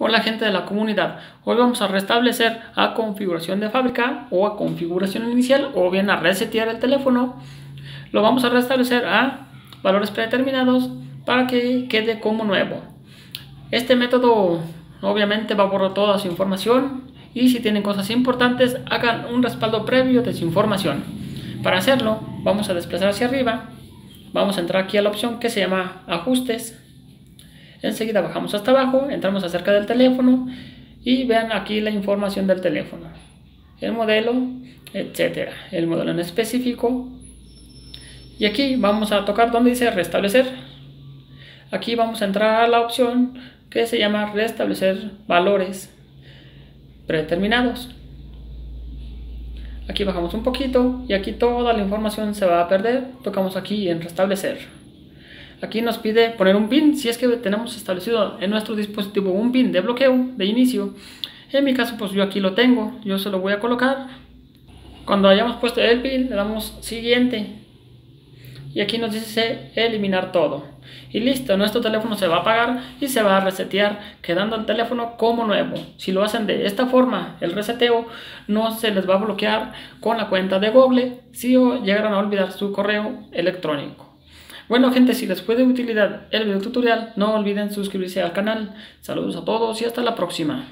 Hola gente de la comunidad, hoy vamos a restablecer a configuración de fábrica o a configuración inicial o bien a resetear el teléfono. Lo vamos a restablecer a valores predeterminados para que quede como nuevo. Este método obviamente va a borrar toda su información y si tienen cosas importantes hagan un respaldo previo de su información. Para hacerlo vamos a desplazar hacia arriba, vamos a entrar aquí a la opción que se llama ajustes Enseguida bajamos hasta abajo, entramos acerca del teléfono y vean aquí la información del teléfono. El modelo, etcétera. El modelo en específico. Y aquí vamos a tocar donde dice restablecer. Aquí vamos a entrar a la opción que se llama restablecer valores predeterminados. Aquí bajamos un poquito y aquí toda la información se va a perder. Tocamos aquí en restablecer. Aquí nos pide poner un pin si es que tenemos establecido en nuestro dispositivo un pin de bloqueo de inicio. En mi caso pues yo aquí lo tengo, yo se lo voy a colocar. Cuando hayamos puesto el pin le damos siguiente y aquí nos dice eliminar todo. Y listo, nuestro teléfono se va a apagar y se va a resetear, quedando el teléfono como nuevo. Si lo hacen de esta forma, el reseteo no se les va a bloquear con la cuenta de Google si llegaran a olvidar su correo electrónico. Bueno gente, si les fue de utilidad el video tutorial, no olviden suscribirse al canal. Saludos a todos y hasta la próxima.